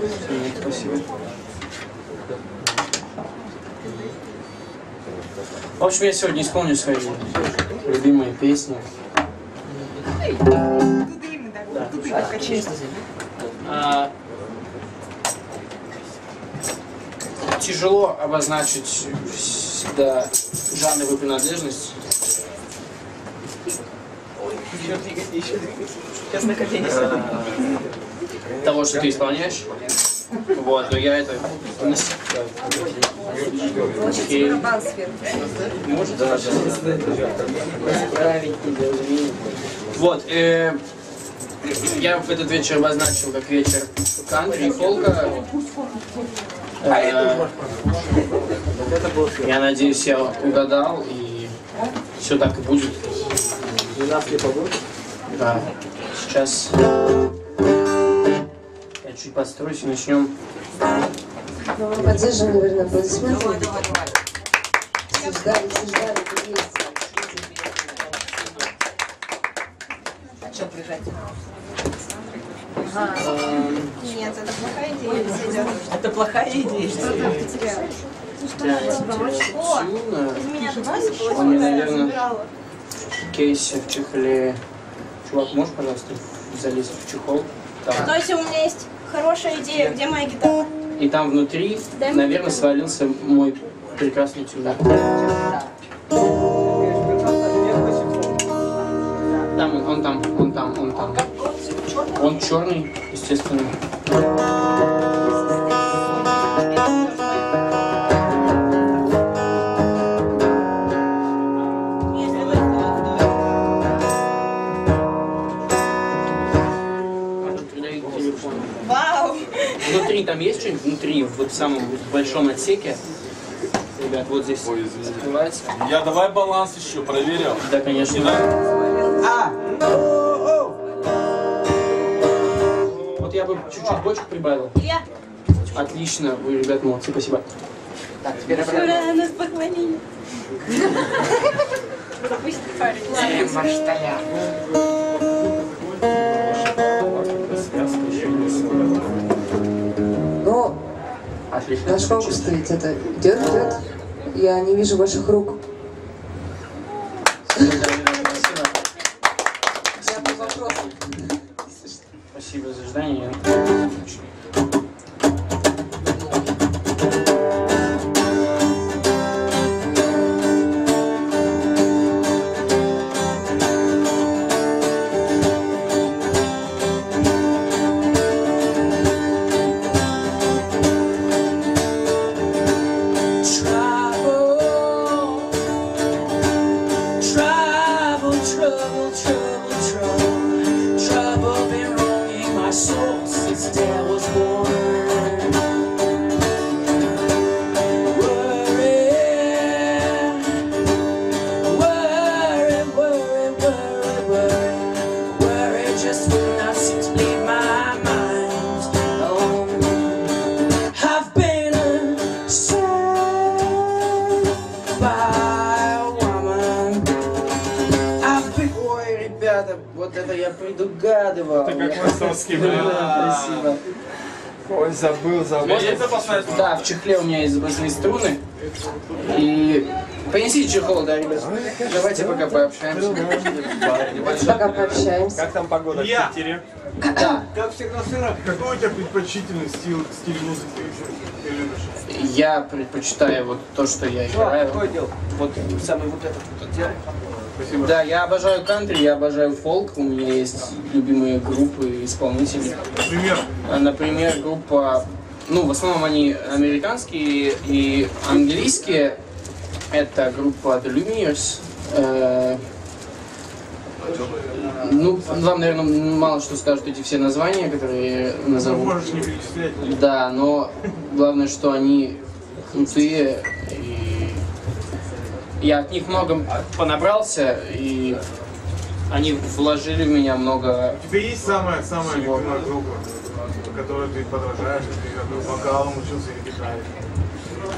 Нет, спасибо. В общем, я сегодня исполню свои любимые песни. А, тяжело обозначить всегда жанровую принадлежность. Сейчас на колени того, что ты исполняешь. Вот, но я это... Окей. Может, Вот, э, я в этот вечер обозначил как вечер кантри и фолка. Э, я надеюсь, я угадал, и все так и будет. Да. Сейчас чуть подстроюсь и начнем. Поддержим, наверное, аплодисменты. Все ждали, все ждали, есть. А что прижать? Нет, это плохая идея. Это плохая идея. Потеряла. Из меня же высыпалось, Он наверное, кейсе, в чехле. Чувак, можешь, пожалуйста, залезть в чехол? Там. Стойте, у меня есть хорошая идея. Где моя гитара? И там внутри, наверное, свалился мой прекрасный тюнер. Там он там, он там, он там. Он черный, естественно. Там есть что-нибудь? Внутри, вот в самом большом отсеке. Ребят, вот здесь открывается. Я давай баланс еще проверил. Да, конечно. Вот я бы чуть-чуть бочек прибавил. Я. Отлично, вы, ребят, молодцы, спасибо. Так, теперь Ура, нас похвалили. Пусть парень. Но На школку стоит это. Идет, идет. Я не вижу ваших рук. Поставить? Да, в чехле у меня есть запасные струны. И принесите чехол, да, ребят. Давайте пока пообщаемся. Пока пообщаемся. Как там погода в Питере? Да, Как всегда, сыра, какой у тебя предпочтительный стиль, стиль музыки ты любишь? я предпочитаю вот то, что я играю. дел? Вот самый вот этот вот отдел. Да, я обожаю кантри, я обожаю фолк, у меня есть любимые группы, исполнители. Например, Например, группа, ну, в основном они американские и английские. Это группа The Lumineers. Э, ну, вам, наверное, мало что скажут эти все названия, которые ну, назову. можешь не перечислять. Да, но главное, что они крутые, и я от них много понабрался, и они вложили в меня много У тебя есть самая, самая Всего. любимая группа, которую ты подражаешь, ты как вокалом учился или гитаре?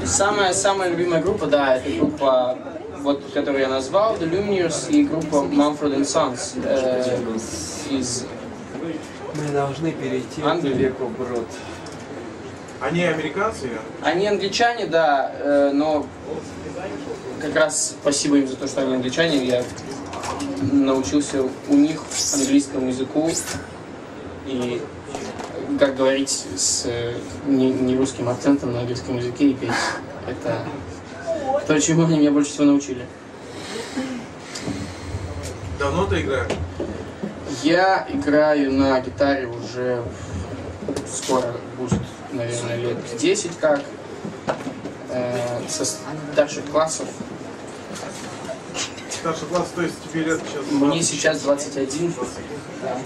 Самая-самая любимая группа, да, это группа, вот, которую я назвал, The Lumineers, и группа Mumford and Sons э, из Мы должны перейти Англии. к веку брод. Они американцы? Они англичане, да, э, но как раз спасибо им за то, что они англичане, я научился у них английскому языку и как говорить с э, не, не русским акцентом на английском языке и петь. Это то, чему они меня больше всего научили. Давно ты играешь? Я играю на гитаре уже скоро будет, наверное, лет 10 как. Э, со старших классов. Старший класс, то есть тебе лет сейчас? Мне сейчас 21. Да,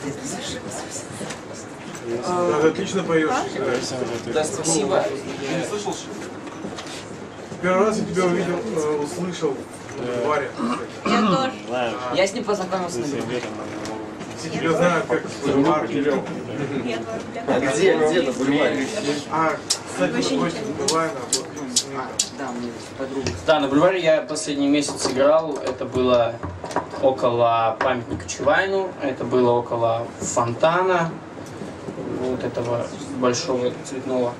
ты отлично поешь. Да, спасибо. Ты не слышал? Первый раз я тебя увидел, э, услышал в баре. Я тоже. Я с ним познакомился на. Все тебя знают как бар. Я тоже. А где, где на бульваре? А, кстати, напротив с ним там. Да, мне подруга. Да, на бульваре я последний месяц играл. Это было около памятника Чувайну, это было около фонтана, вот этого большого цветного.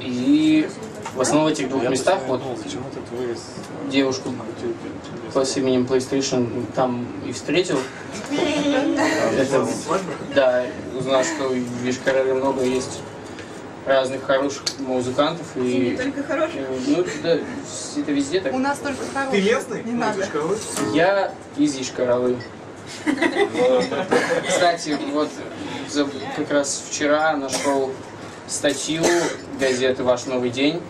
И в основном в этих двух местах вот девушку по именем PlayStation там и встретил. Это, да, узнал, что в Вишкареле много есть разных хороших музыкантов и Только хороший. э, ну да, это везде так. У нас только Ты хороший. местный? Не надо. Из Ишкалы? Я из Ишкаралы. Кстати, вот как раз вчера нашел статью газеты «Ваш новый день»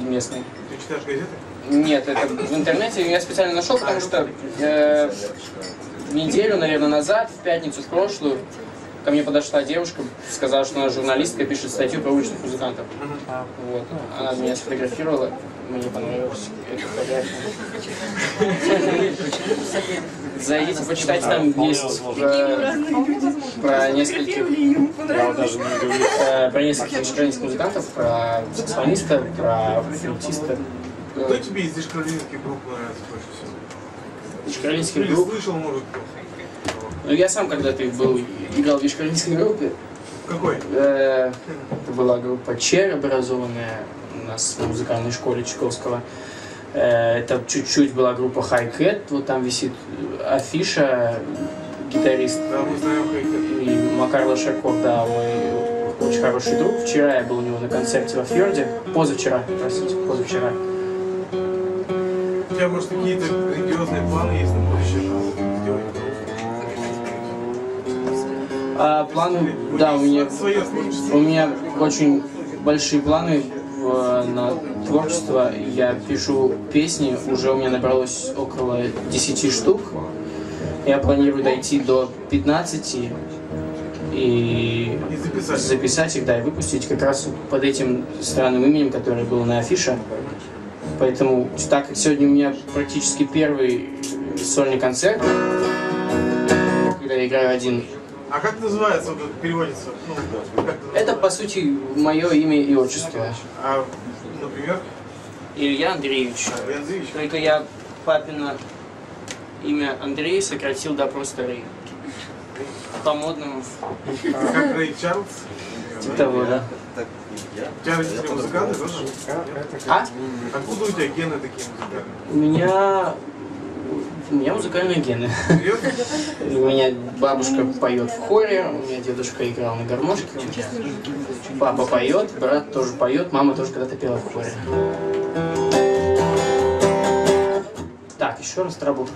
местной. Ты читаешь газеты? Нет, это в интернете я специально нашел, потому что э, неделю, наверное, назад, в пятницу в прошлую, ко мне подошла девушка, сказала, что она журналистка, пишет статью про уличных музыкантов. Вот. Она меня сфотографировала, мне понравилась эта фотография. Зайдите, почитайте, там есть про, про нескольких э, про нескольких украинских музыкантов, про саксофониста, про флейтиста. Кто Э, тебе из ишкалинских групп нравится больше всего? Ишкалинских Или групп. слышал, может? Ну, я сам когда-то был, играл в ишкалинской группе. Какой? Э, Это была группа ЧЕР, образованная у нас в музыкальной школе Чайковского. Это чуть-чуть была группа High Cat, вот там висит афиша, гитарист Да, мы знаем и Макар Лошаков, да, мой очень хороший друг. Вчера я был у него на концерте во Фьорде, позавчера, простите, позавчера. У тебя, может, какие-то грандиозные планы есть на будущее? А планы, да, у меня. У меня очень большие планы в- на творчество. Я пишу песни, уже у меня набралось около 10 штук. Я планирую дойти до 15 и И записать. записать их, да, и выпустить как раз под этим странным именем, которое было на афише. Поэтому, так как сегодня у меня практически первый сольный концерт, когда я играю один А как называется, вот это переводится? Ну, как Это, по сути, мое имя и отчество. А, например, Илья Андреевич. Илья Андреевич? Только я папина имя Андрей сократил до просто Рэй. По-модному. Как Рэй Чарльз? Типа того, да. У тебя родители музыканты тоже? А? Откуда у тебя гены такие музыкальные? У меня... У меня музыкальные гены. У меня бабушка поет в хоре, у меня дедушка играл на гармошке. Папа поет, брат тоже поет, мама тоже когда-то пела в хоре. Так, еще раз трабл.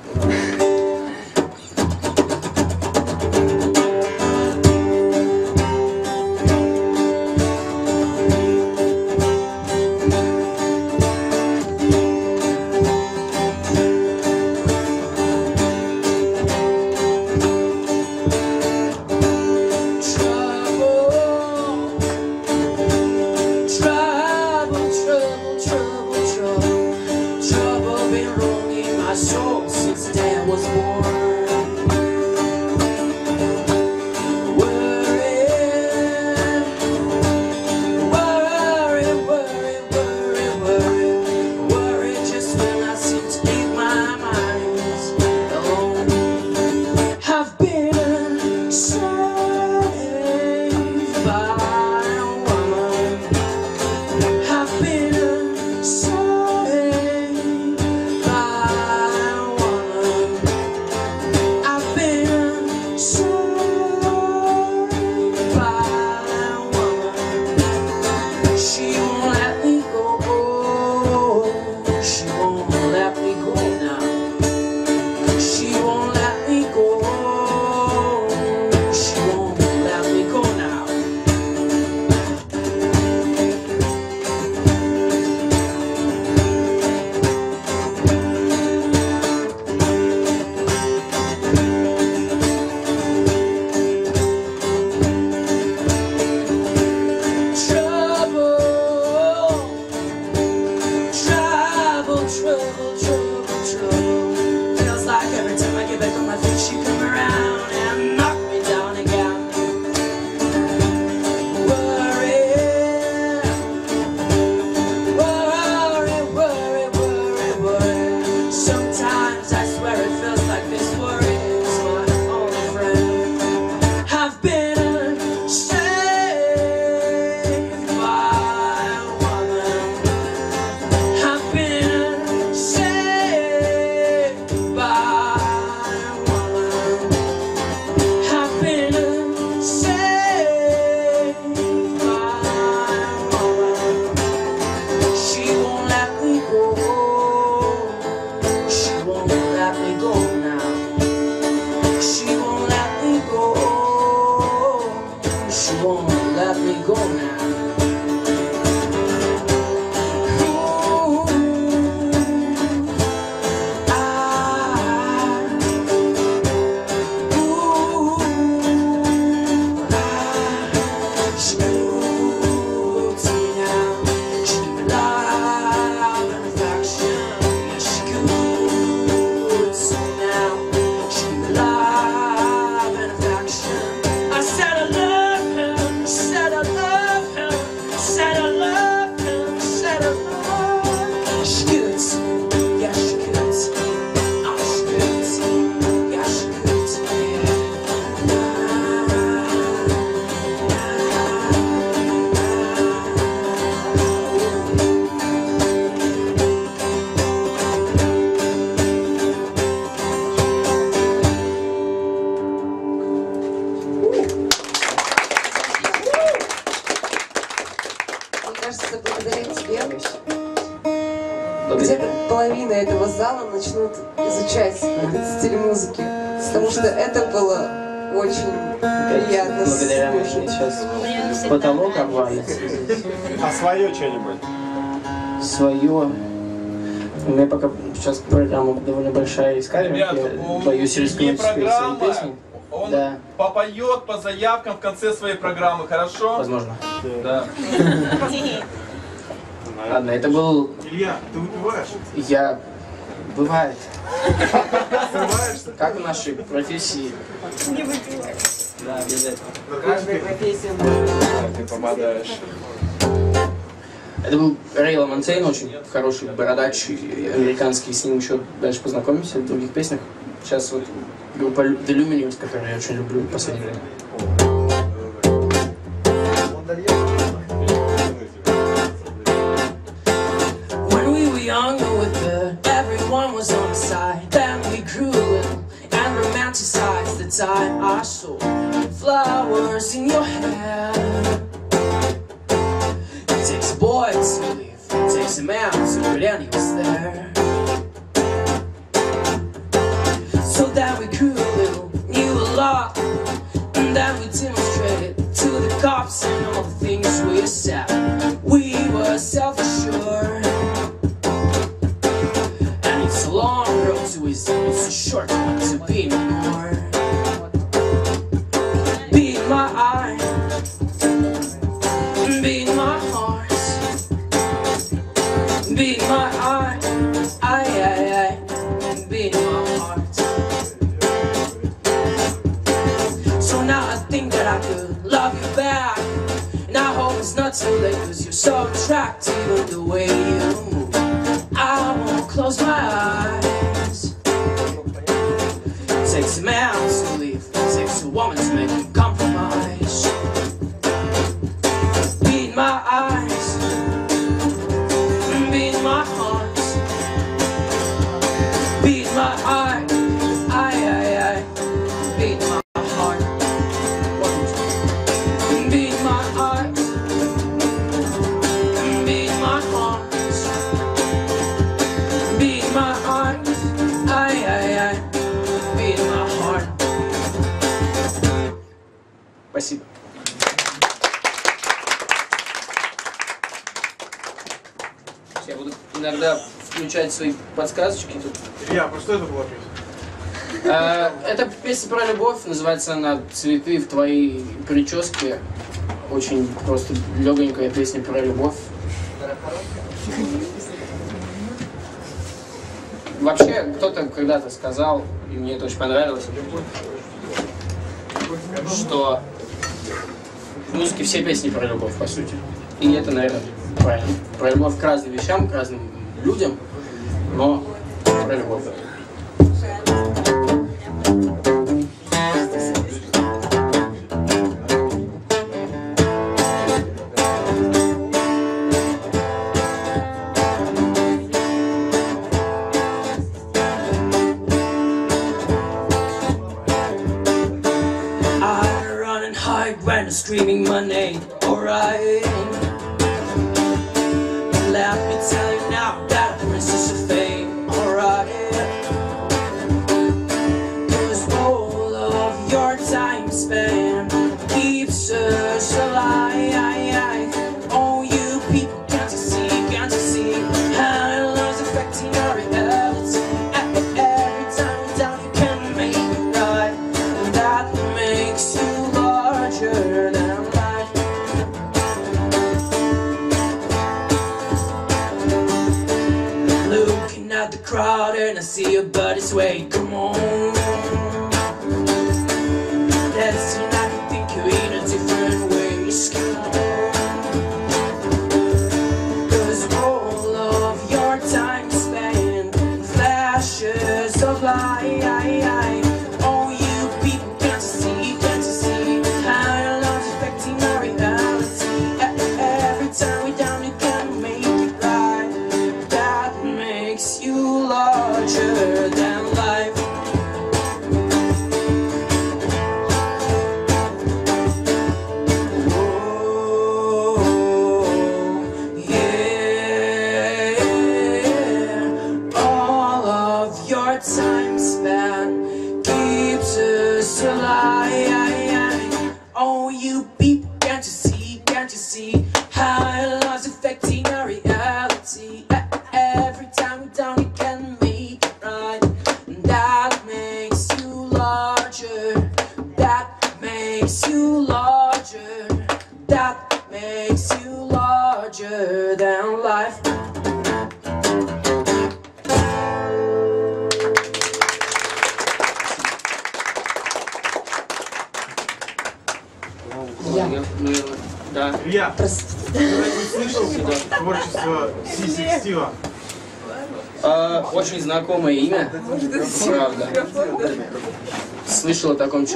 свое что-нибудь? Свое? У меня пока сейчас программа довольно большая искали. Ребят, я боюсь не программа, песни. он да. попоет по заявкам в конце своей программы, хорошо? Возможно. Да. Ладно, это был... Илья, ты выпиваешь? Я... Бывает. Как в нашей профессии. Не выпиваешь. Да, обязательно. каждой профессии... Ты попадаешь. Рейла Монтейн очень хороший бородач, американский, с ним еще дальше познакомимся в других песнях. Сейчас вот группа The Lumineers, которую я очень люблю в последнее время. is short to be Называется она «Цветы в твоей прическе». Очень просто легонькая песня про любовь. Вообще, кто-то когда-то сказал, и мне это очень понравилось, что в музыке все песни про любовь, по сути. И это, наверное, правильно. Про любовь к разным вещам, к разным людям – shall I?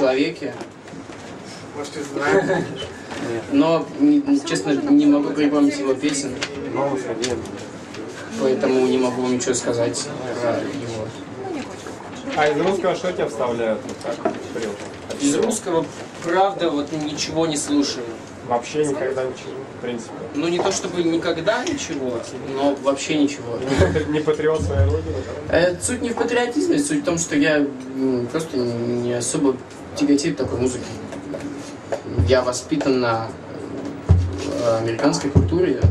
Человеке, Может, ты знаешь? но, честно, не могу припомнить его песен, поэтому не могу вам ничего сказать про его. А из русского что тебя вставляют? Вот так, прям? Из русского, правда, вот ничего не слушаю. Вообще никогда ничего, в принципе. Ну, не то чтобы никогда ничего, но вообще ничего. Не патриот своей родины? Э, Суть не в патриотизме, суть в том, что я м, просто не особо тяготею такой музыке. Я воспитан на э, американской культуре.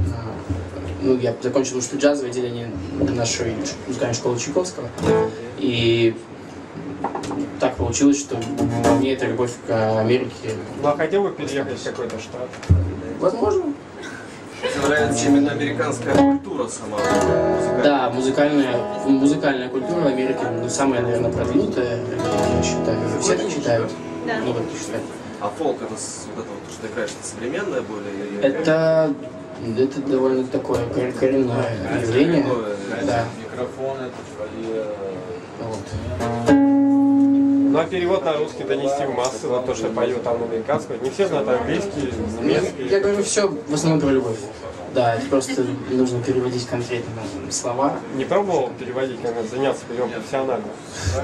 ну, я закончил что джазовое отделение нашей музыкальной школы Чайковского. И так получилось, что во мне эта любовь к Америке, Ну а хотел бы переехать в какой-то штат? возможно, Тебе нравится именно американская культура сама? музыкальная? Да, музыкальная, музыкальная культура в Америке ну, самая, наверное, продвинутая, я считаю. Все так считают. Да. Ну, вот считают. А фолк это с- вот это вот, что ты играешь, это современное более? Это, это довольно такое кор- коренное явление. Да. Микрофон это твои... Вот. Ну а перевод на русский донести в массы, вот то, что поет там американского. Не все знают английский, немецкий. Я говорю все в основном про любовь. Да, это просто нужно переводить конкретно слова. Не пробовал переводить, как заняться переводом профессионально?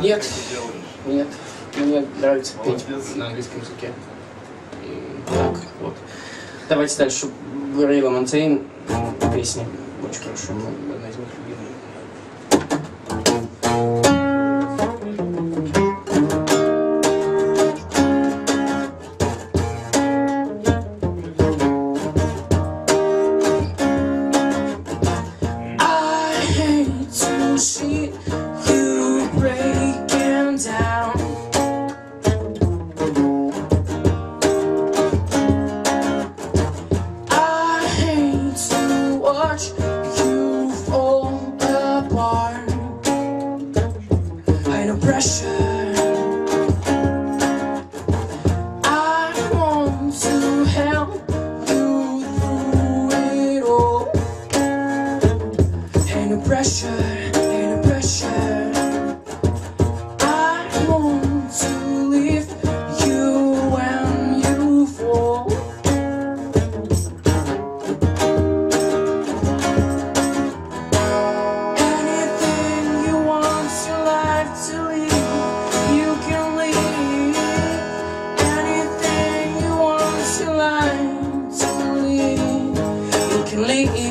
Нет, нет. Мне нравится петь на английском языке. И так, вот. Давайте дальше. Рейла Монтейн, песня. Очень хорошая, completely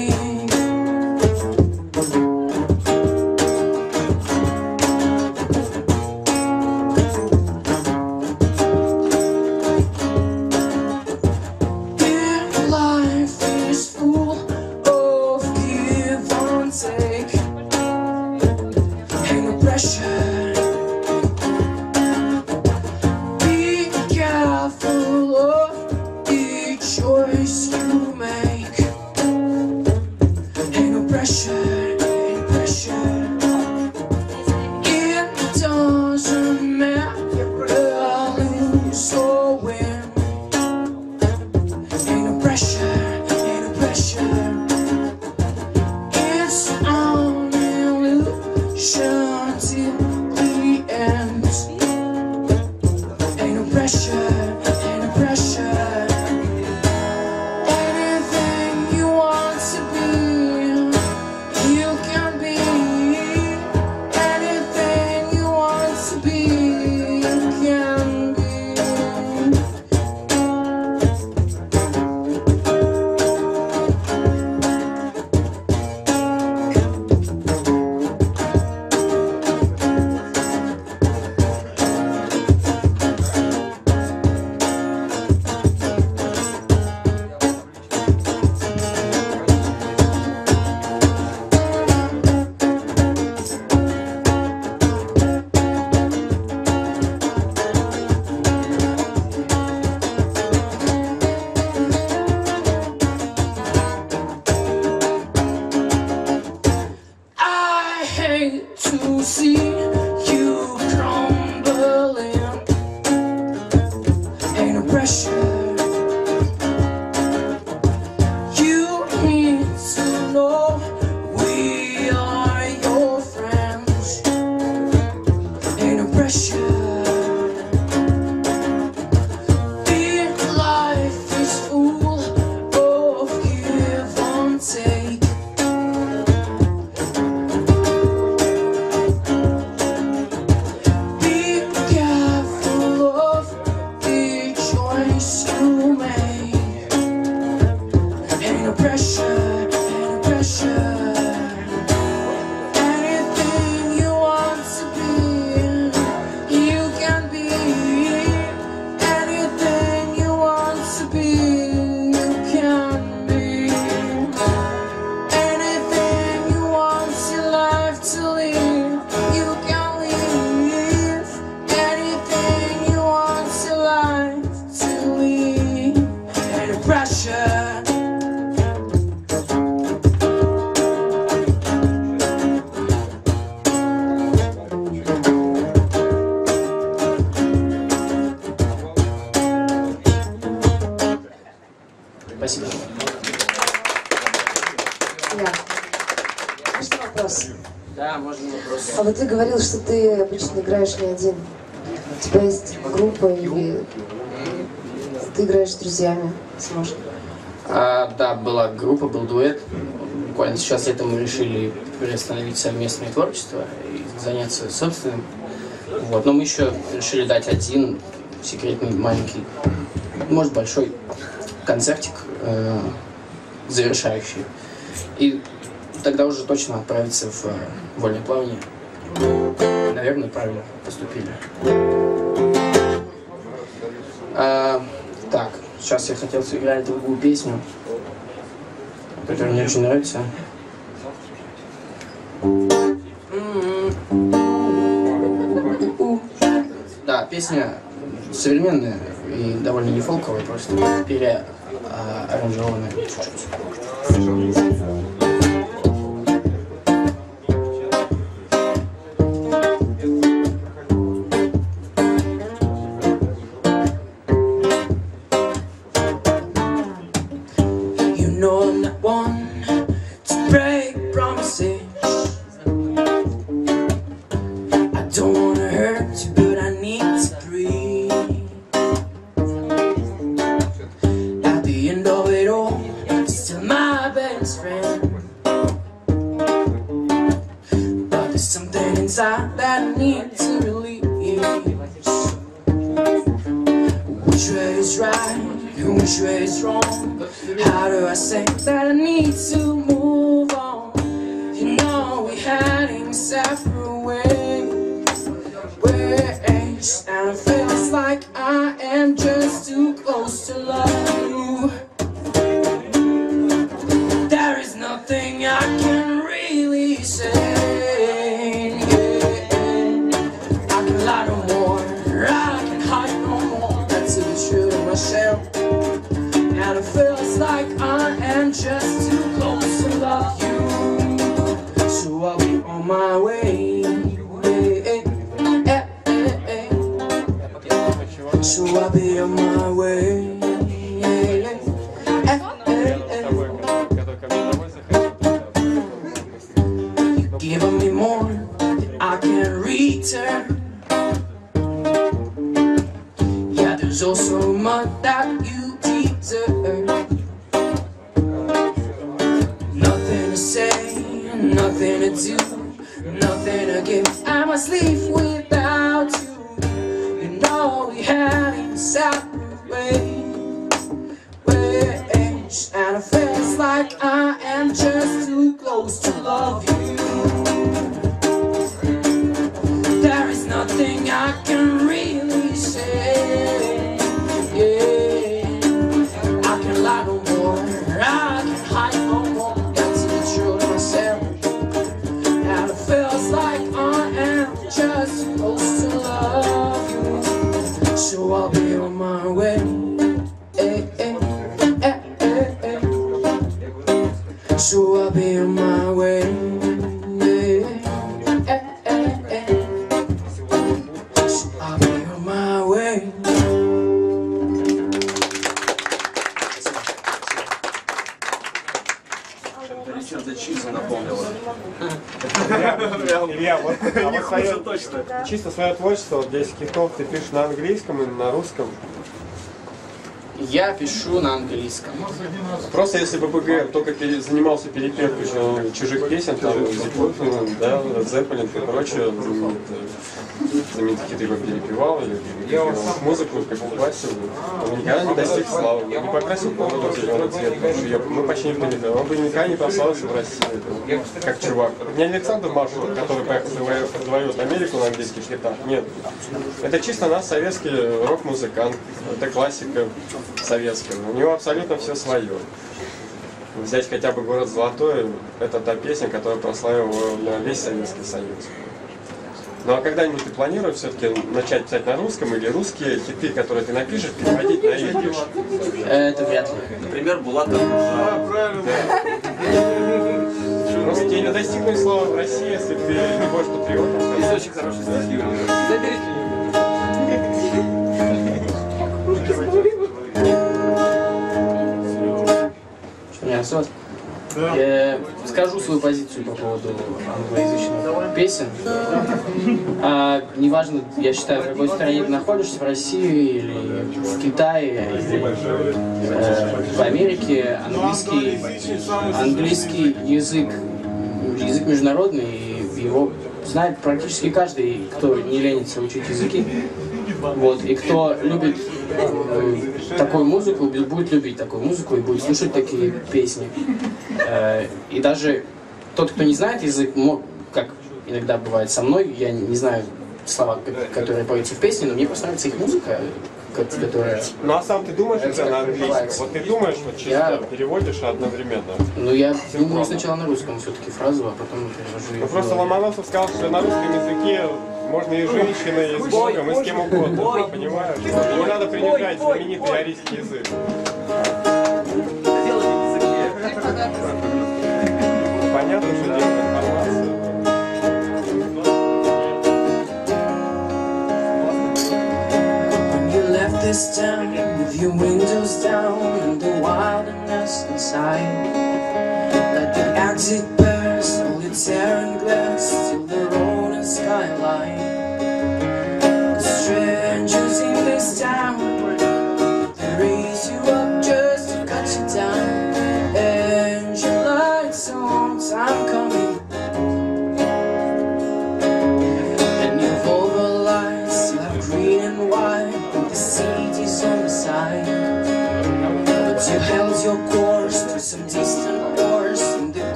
ты играешь с друзьями, сможешь? А, да, была группа, был дуэт. Буквально сейчас это мы решили приостановить совместное творчество и заняться собственным. Вот. Но мы еще решили дать один секретный маленький, может, большой концертик, э, завершающий. И тогда уже точно отправиться в э, вольное плавание. Наверное, правильно поступили. сейчас я хотел сыграть другую песню, которая мне очень нравится. Да, песня современная и довольно не фолковая, просто переаранжированная чуть-чуть. But there's something inside that I need to relieve. Which way is right and which way is wrong? How do I say that I need to move on? You know we had in separate ways. And it feels like I am just too close to love you. my way. Eh, eh, eh, so I'll be on my way. You give me more that I can return. Yeah, there's also much that you deserve. Nothing. I must leave without you. You know we had in separate ways, and it feels like I am just too close to love you. There is nothing I can чисто свое творчество, вот 10 хитов ты пишешь на английском и на русском. Я пишу на английском. Просто если бы БГ только занимался перепевкой чу- чужих песен, там, Зипуфин, да, Зеппелин и прочее, знаменитые, хиты бы перепевал, или перепевал музыку, как классику, он никогда не достиг славы, не покрасил комнату в зеленый цвет, швеб, мы почти не перепевали, он бы никогда не прославился в России, как чувак. Не Александр Маршал, который поехал завоевать Америку на английских хитах, нет. Это чисто наш советский рок-музыкант, это классика советская, у него абсолютно все свое. Взять хотя бы город Золотой, это та песня, которая прославила весь Советский Союз. Ну а когда-нибудь ты планируешь все-таки начать писать на русском или русские хиты, которые ты напишешь, переводить на идиш? Это вряд ли. Например, Булат. Да, правильно. Просто тебе не достигнуть слова в России, если ты не будешь патриотом. Есть очень хороший стих Юрия. Рассказ. Я скажу свою позицию по поводу англоязычных песен. А, неважно, я считаю, в какой стране ты находишься, в России или в Китае, или э, в Америке, английский, английский язык, язык международный, и его знает практически каждый, кто не ленится учить языки. Вот, и кто любит э, такую музыку, будет любить такую музыку и будет слушать такие песни. Э, и даже тот, кто не знает язык, мо- как иногда бывает со мной, я не знаю слова, ко- которые поются в песне, но мне просто нравится их музыка, ко- которая... Ну а сам ты думаешь Это на английском? Вот ты думаешь, вот чисто Я- переводишь одновременно? Ну, я думаю Синхронно. сначала на русском все-таки фразу, а потом перевожу её Ну просто. Ломоносов сказал, что на русском языке можно и женщиной, и с Богом, и с кем угодно. Понимаешь? Не надо принижать знаменитый арийский язык. Понятно, что you left this town with your windows down and the wilderness inside. Let the exit burst, all your tearing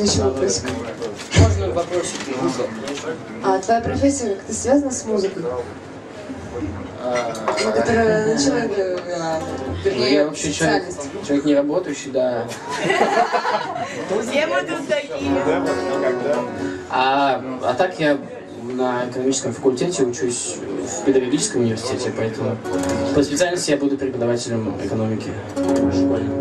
Можно? Можно вопросик? А твоя профессия как-то связана с музыкой? А, ну, на которую ну, я вообще человек, человек не работающий, да. Все мы тут такие. Ну, а, а так я на экономическом факультете учусь в педагогическом университете, поэтому по специальности я буду преподавателем экономики в школе.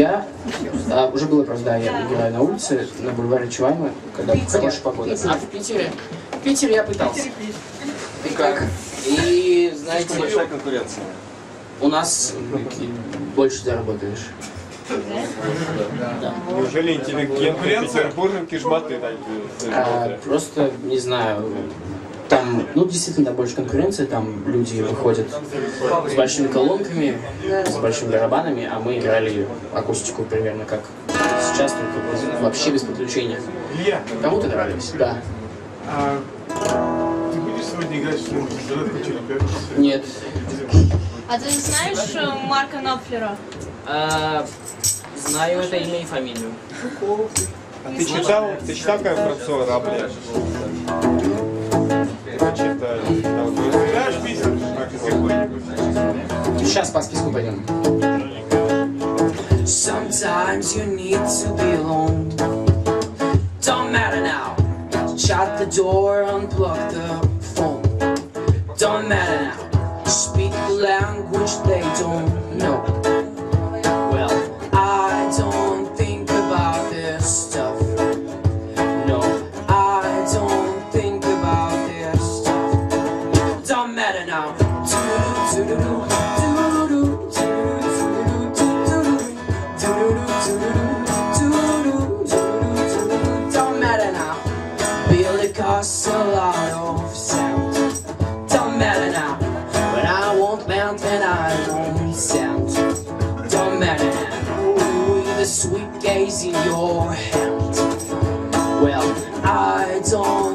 Я а, уже был раз, да, я играю на улице, на бульваре Чуваева, когда Питер. хорошая погода. А в Питере? В Питере я пытался. И как? И, знаете... Большая конкуренция. У нас больше заработаешь. Да. Неужели интеллигентные петербургские жмоты такие? А, просто, не знаю, ну, действительно, там больше конкуренции, там люди выходят с большими колонками, с большими барабанами, а мы играли акустику примерно как сейчас, только вообще без подключения. Кому-то нравились, да. А ты будешь сегодня играть что-нибудь Нет. А ты знаешь э, Марка Нопфлера? А, знаю это имя и фамилию. А ты читал, ты читал как про Рабля? прочитаю. Знаешь? Сейчас по списку пойдем. Sometimes you need to be alone. Don't matter now. Shut the door, unplug the phone. Don't matter now. Speak the language they don't know. don't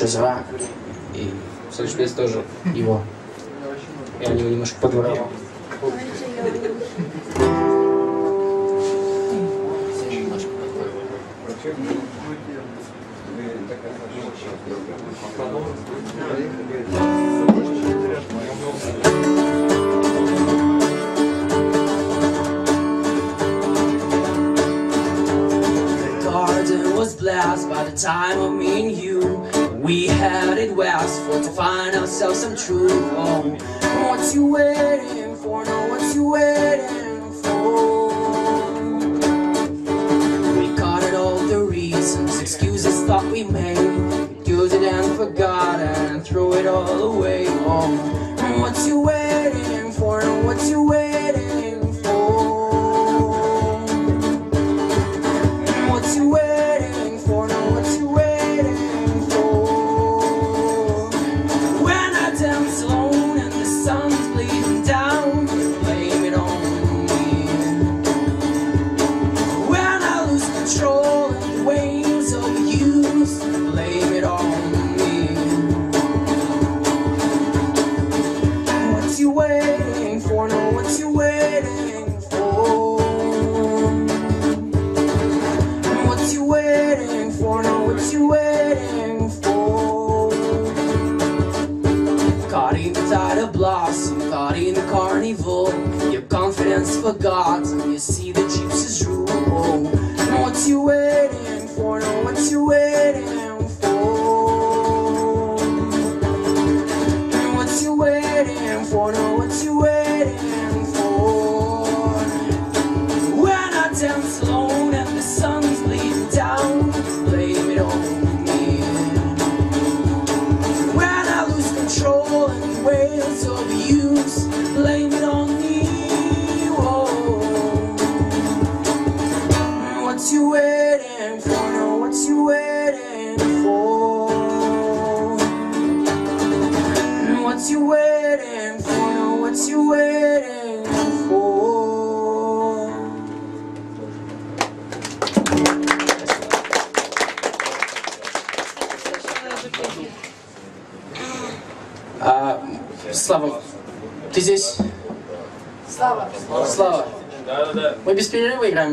Шизра. И следующий тоже его. Я у немножко подворовал. Tell some truth home.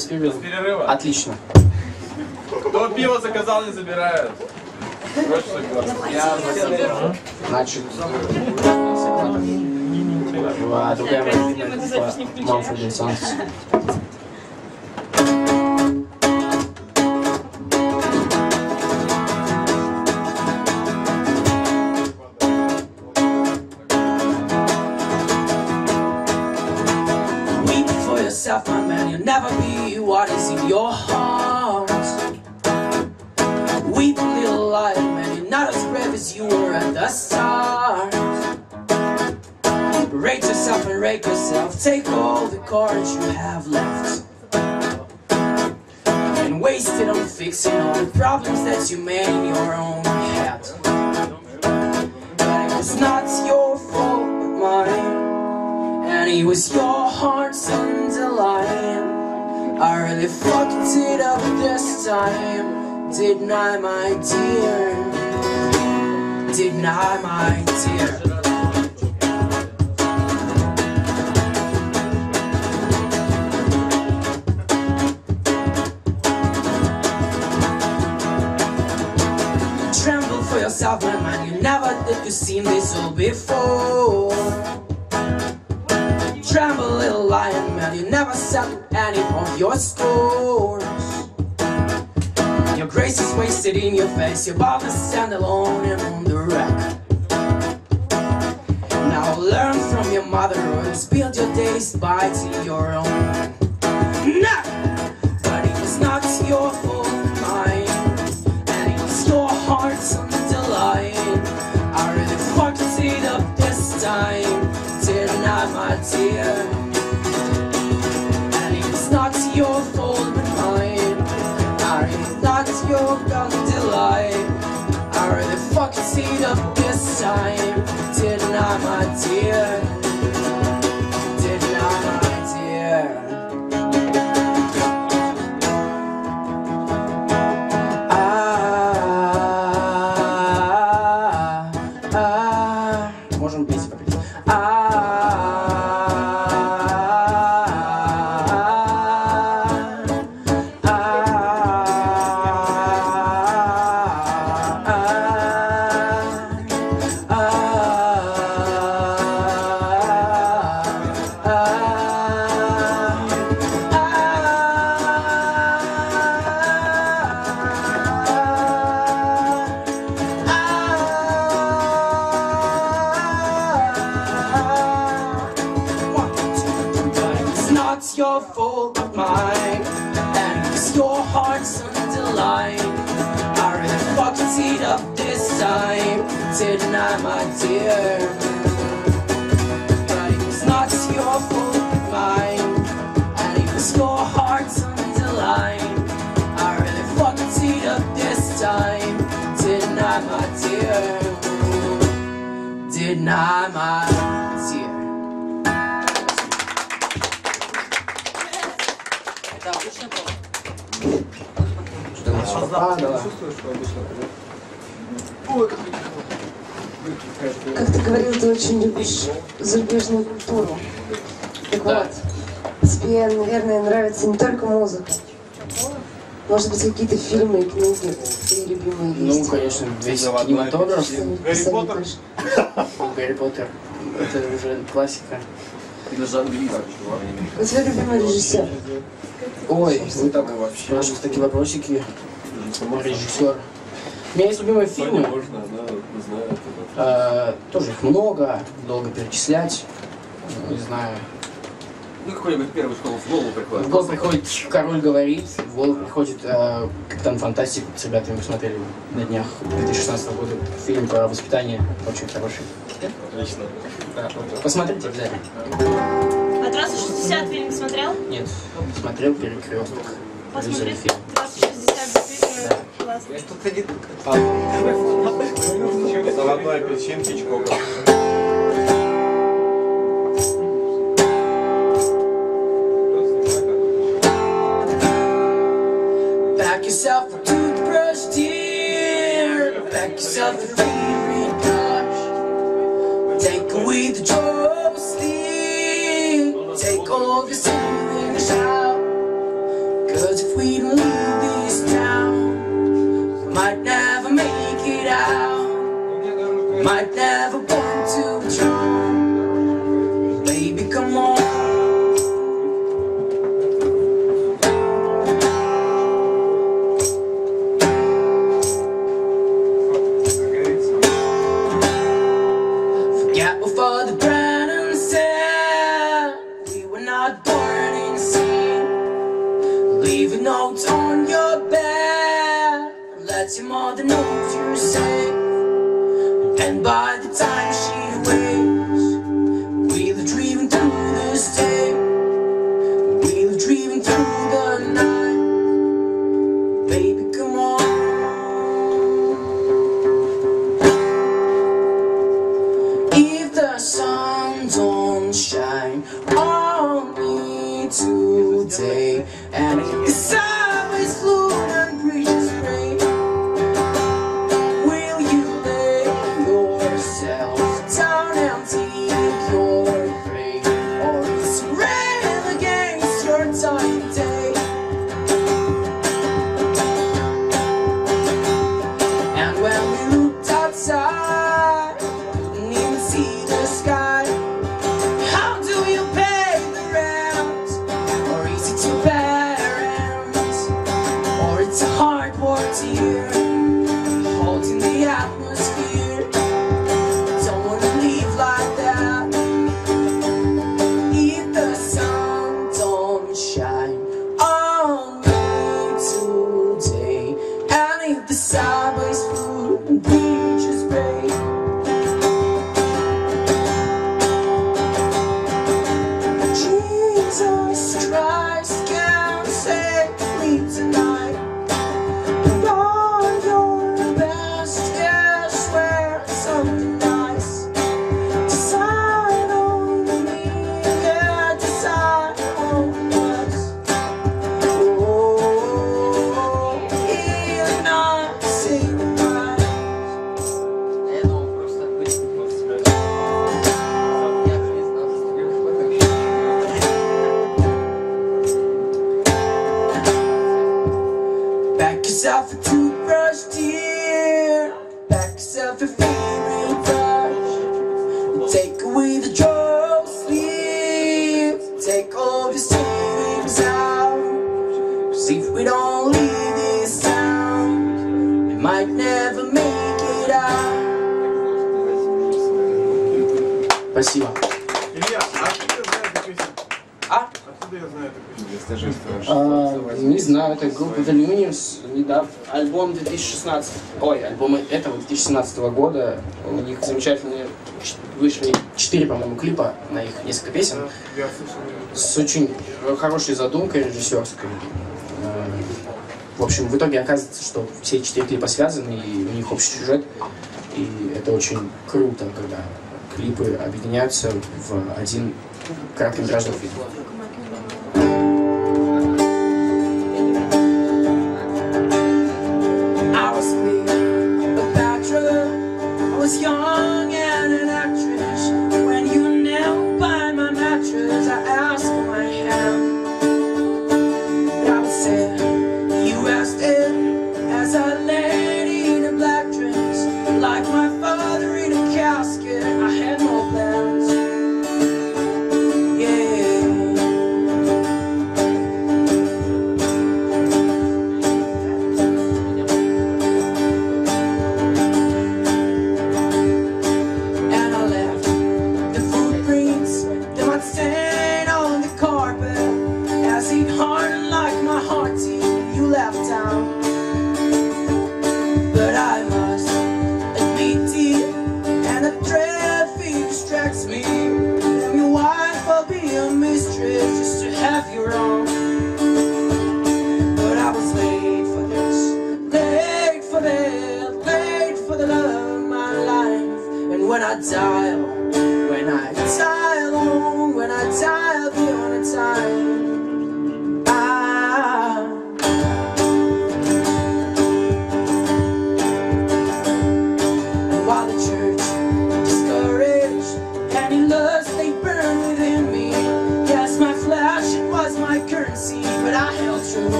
Без перерыва? Без перерыва. Отлично. Кто пиво заказал, не забирают. Значит, а, другая Rate yourself and rake yourself. Take all the courage you have left. And waste it on fixing all the problems that you made in your own head. But it was not your fault, but mine. And it was your heart's underlying. I really fucked it up this time. Didn't I, my dear? Didn't I, my dear? My man. You never did you seen this all before. Tremble, little lion man, you never settled any of your scores. Your grace is wasted in your face, you're about to stand alone and on the wreck. Now learn from your mother words, build your days by to your own. Nah! But it was not your fault, mine. And it was your heart's I really fucked it up this time. Didn't I, my dear? And it's not your fault but mine. I really not your underlying. I really fucked it up this time. Didn't I, my dear? Underlying I really fucked it up this time. Didn't my dear? But it was not your fault mine And it was your heart's underlying I really fucked it up this time. Didn't my dear? Didn't my А, давай. Как ты говорил, ты очень любишь зарубежную культуру. Так Да. вот, тебе, наверное, нравится не только музыка. Может быть, какие-то фильмы и книги твои любимые Ну, есть? конечно, весь кинематограф. Гарри Поттер? Гарри Поттер. Это уже классика. Кто твой любимый режиссер? Ой, вы так спрашиваете такие вопросики. Мой режиссер. У меня есть любимые фильмы. можно, она не Э, тоже их много, долго перечислять. Не знаю. Ну, какой-нибудь первый, что в голову приходит. В голову приходит «Король говорит», в голову приходит э, «Капитан Фантастик». С ребятами посмотрели на днях 2016 года фильм про воспитание. Очень хороший. Отлично. Да, Посмотрите обязательно. А «Трасса 60» фильм смотрел? Нет, смотрел «Перекресток». Посмотри Любимый фильм. «Трасса 60» действительно классно. Заводной апельсин Хичкока. Pack yourself a toothbrush, dear. Pack yourself a favorite brush. Take away the joy of sleep. Take all of your savings out. Cause if we don't might never make it out. Might never Let your mother know you're. And by might never make it out. Спасибо. Илья, а откуда я знаю эту песню? А? Откуда я знаю эту песню? А, не знаю, это группа The Lumineers, недавно, альбом 2016, ой, альбом этого 2017 года, у них замечательные, вышли четыре, по-моему, клипа на их несколько песен, Я слышал. с очень хорошей задумкой режиссерской. В общем, в итоге оказывается, что все четыре клипа связаны, и у них общий сюжет, и это очень круто, когда клипы объединяются в один короткометражный фильм.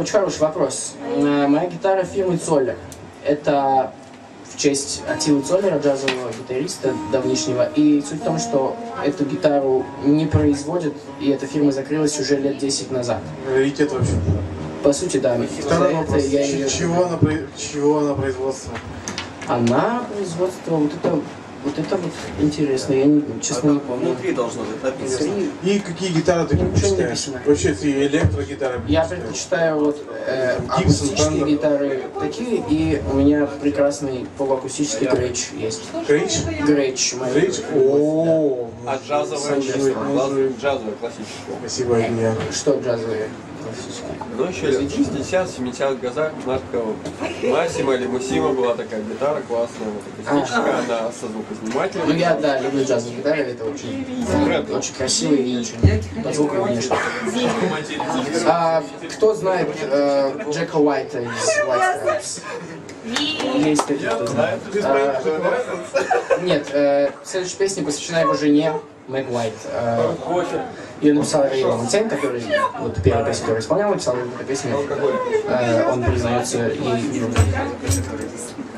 Очень хороший вопрос. Э, Моя гитара фирмы Цоллер. Это в честь Атилы Цоллера, джазового гитариста давнишнего. И суть в том, что эту гитару не производят, и эта фирма закрылась уже лет 10 назад. Раритет вообще. По сути, да. Второй вопрос. я Чего она, чего она производство? Она производство, вот это, вот это вот интересно, я не, честно не помню. Внутри должно быть написано. И какие гитары ты не предпочитаешь? Вообще, ты электрогитары Я предпочитаю вот э, акустические гитары такие, и у меня прекрасный полуакустический грейч есть. Грейч? Грейч, Грейч? О, А джазовая, джазовая, классическая. Спасибо меня. Что джазовые? Ну, еще в 60-70-х годах Марка Массима или Мусима была такая гитара классная, вот акустическая, она со звукоснимателем. Ну я, да, люблю джазовые гитары, это очень, очень красивые и очень по звуку внешне. А, кто знает э, Джека Уайта из White Stripes? Есть такие, кто знает. А, нет, э, следующая песня посвящена его жене Мэг Уайт. Э, ее написал Рэй Валентайн, который вот первая песня, которую исполнял, написал эту песню. Он признается ей в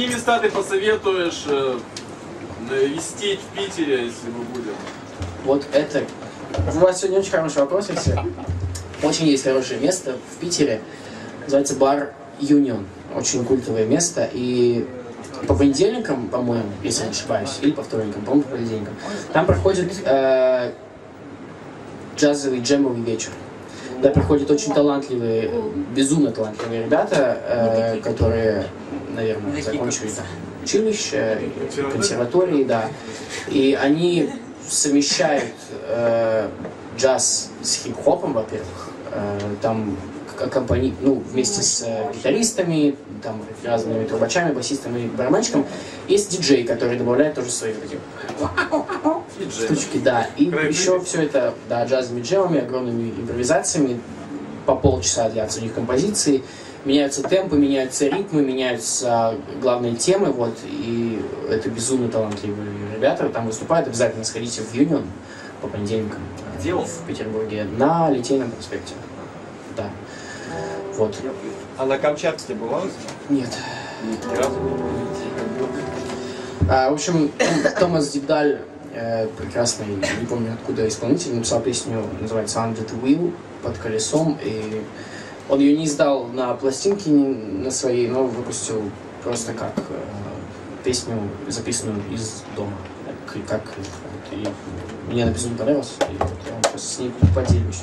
какие места ты посоветуешь э, навестить в Питере, если мы будем? Вот это... У вас сегодня очень хороший вопрос, если... Очень есть хорошее место в Питере. Называется бар Юнион. Очень культовое место. И по понедельникам, по-моему, если не ошибаюсь, или по вторникам, по-моему, по понедельникам, там проходит э, джазовый джемовый вечер. Туда приходят очень талантливые, безумно талантливые ребята, э, которые, наверное, закончили училище, консерватории, да. И они совмещают э, джаз с хип-хопом, во-первых. Э, там к- аккомпани... ну, вместе с э, гитаристами, там, разными трубачами, басистами и барабанщиком. Есть диджей, который добавляет тоже свои эти штучки, да. И еще все это, да, джазовыми джемами, огромными импровизациями, по полчаса длятся у них композиции, меняются темпы, меняются ритмы, меняются главные темы, вот, и это безумно талантливые ребята там выступают, обязательно сходите в Юнион по понедельникам. Где он? В Петербурге, на Литейном проспекте, да. Вот. А на Камчатке бывал? Нет. Ни разу не был. А, в общем, Том- Томас Дибдаль, э, прекрасный, не помню откуда исполнитель, написал песню, называется Under the Wheel, под колесом, и он ее не издал на пластинке на своей, но выпустил просто как э, песню, записанную из дома, как, как и мне она безумно понравилась, и вот я сейчас с ней поделюсь.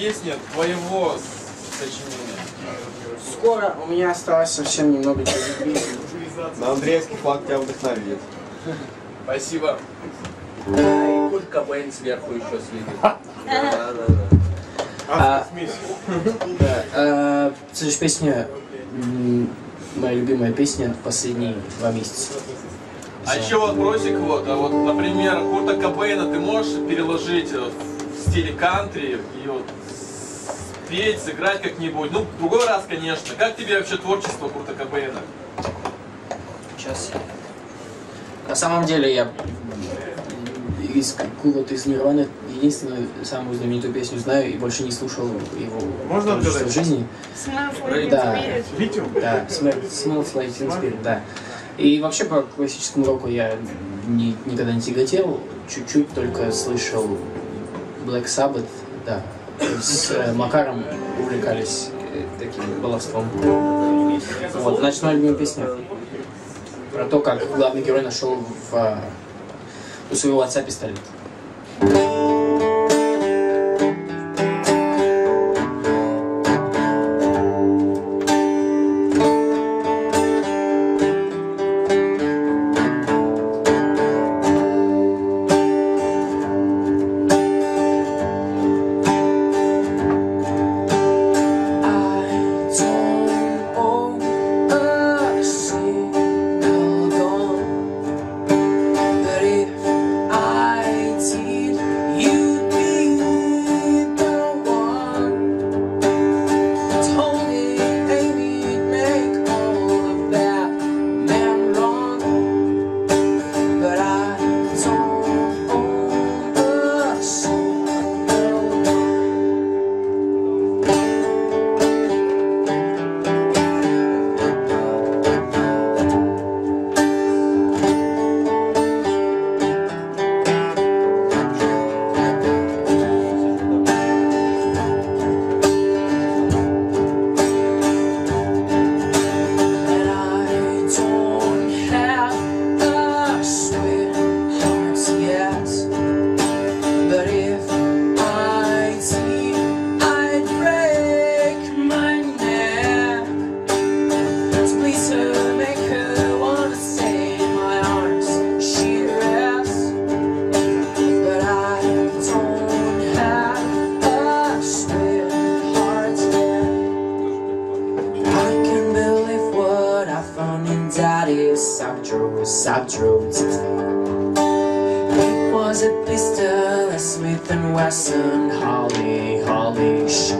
Песни твоего сочинения? Скоро у меня осталось совсем немного. На Андреевский флаг тебя вдохновит. Спасибо. Да, и Курт Кобейн сверху еще следит. Да, да, да. А, да, а, это же песня, моя любимая песня последние два месяца. А еще вопросик вот, а вот, например, Курта Кобейна ты можешь переложить э, в стиле кантри и вот спеть, сыграть как-нибудь? Ну, в другой раз, конечно. Как тебе вообще творчество Курта Кобейна? Сейчас. На самом деле я из Кулот из Нирваны единственную самую знаменитую песню знаю и больше не слушал его Можно отгадать? в жизни. Smells Да. Литиум? Да, Smell- Smells Like Teen Spirit, да. И вообще по классическому року я ни- никогда не тяготел, чуть-чуть только слышал Black Sabbath, да. С э, Макаром увлекались э, таким баловством. Вот, значит, моя любимая песня про то, как главный герой нашел в, а, у своего отца пистолет. all these.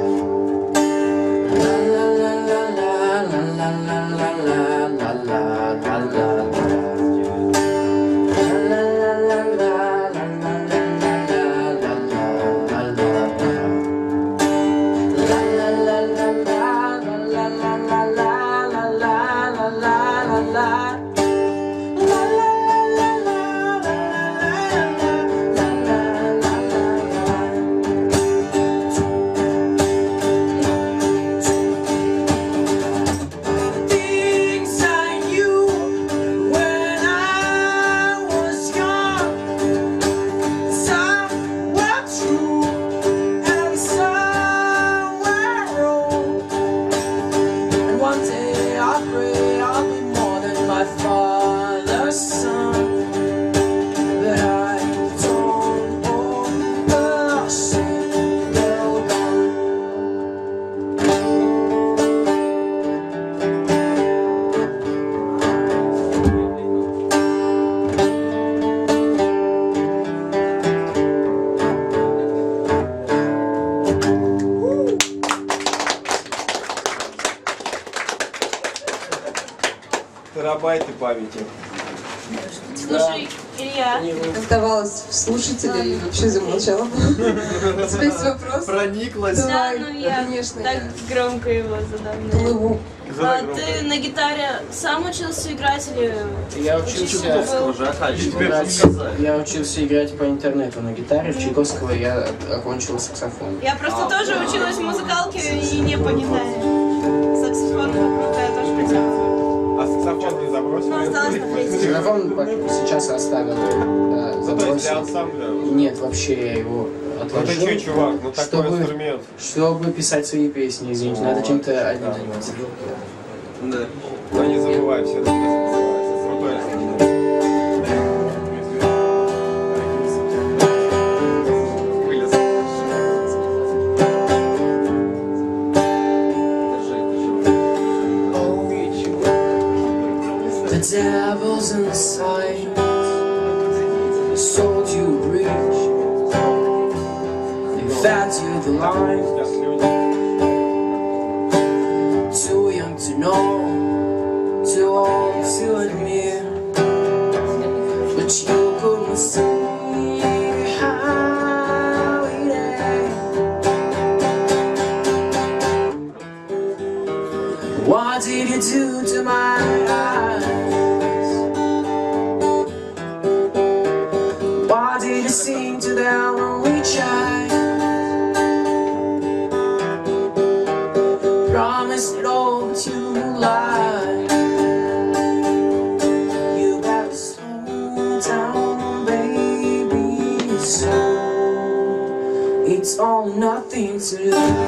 Сам учился играть или Я учился, сказали. я учился играть по интернету на гитаре. В Чайковского я окончил саксофон. Я просто тоже училась в музыкалке и не по гитаре. Саксофон вокруг я тоже хотела. А саксофон не забросил? Ну, осталось на. Саксофон сейчас оставил. Да, Ну, то есть для ансамбля. Нет, вообще я его Ну ты отложил. че, чувак, ну такой чтобы, инструмент. чтобы писать свои песни, извините, надо чем-то одним заниматься. Да. mind Sold you a bridge And you the line Too young to know. Too old to admit. But you couldn't see. 其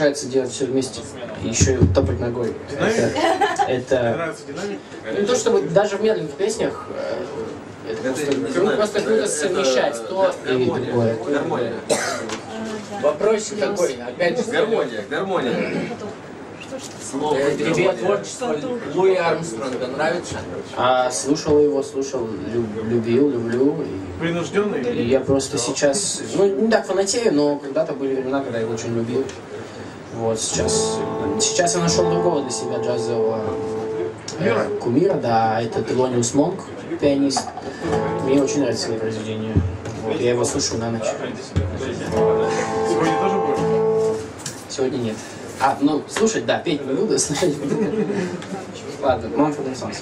получается делать все вместе. И еще и топать ногой. Динамика? Это, это динамика? не то, чтобы даже в медленных песнях э, это, просто, кру- просто круто совмещать то и другое. Гармония. Вопросик такой, опять же, Гармония, гармония. Слово. э, тебе творчество Луи Армстронга нравится? А слушал его, слушал, люб- любил, люблю. И, Принужденный? и я просто сейчас, ну не так фанатею, но когда-то были времена, когда я его очень любил. Вот сейчас, сейчас я нашел другого для себя джазового э, кумира, да, это Телониус Монк, пианист. Мне очень нравится его произведение. Вот, я его слушаю на ночь. Сегодня тоже будешь? Сегодня нет. А, ну, слушать, да, петь не буду, слушать буду. Ладно, Mumford and